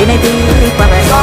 வினை தீர்ப்பவர்